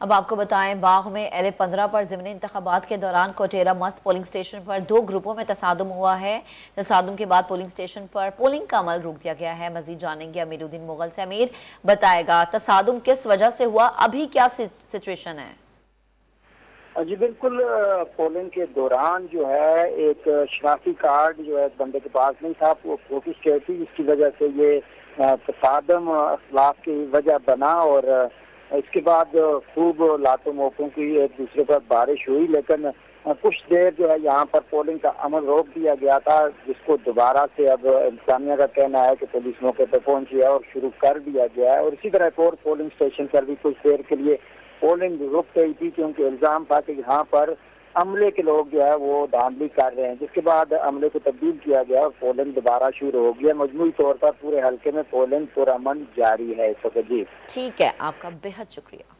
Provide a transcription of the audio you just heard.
अब आपको बताएँ, बाग में एल ए पंद्रह पर ज़मनी इंतबात के दौरान कोटेरा मस्त पोलिंग स्टेशन पर दो ग्रुपों में तसादम हुआ है। तसादम के बाद पोलिंग स्टेशन पर पोलिंग का अमल रोक दिया गया है। मजीद जानेंगे अमीरुद्दीन मुगल से। अमीर बताएगा, तसादम किस वजह से हुआ? अभी क्या सिचुएशन है? जी, बिल्कुल पोलिंग के दौरान जो है, एक शनाख्ती कार्ड जो है बंदे के पास नहीं था। वो फ़ोटो स्टेट थी जिसकी वजह से ये तसादम अखलाफ की वजह बना और इसके बाद खूब लातों मौकों की एक दूसरे पर बारिश हुई, लेकिन कुछ देर जो है यहाँ पर पोलिंग का अमल रोक दिया गया था, जिसको दोबारा से अब इंतजामिया का कहना है कि पुलिस मौके पर पहुँची है और शुरू कर दिया गया है। और इसी तरह एक और पोलिंग स्टेशन पर भी कुछ देर के लिए पोलिंग रुक गई थी, क्योंकि इल्ज़ाम था कि यहाँ पर अमले के लोग जो है वो धांधली कर रहे हैं। जिसके बाद अमले को तब्दील किया गया और पोलिंग दोबारा शुरू हो गया। मजमू तौर पर पूरे हल्के में पोलिंग पुरमन जारी है इस वक्त। जी। ठीक है, आपका बेहद शुक्रिया।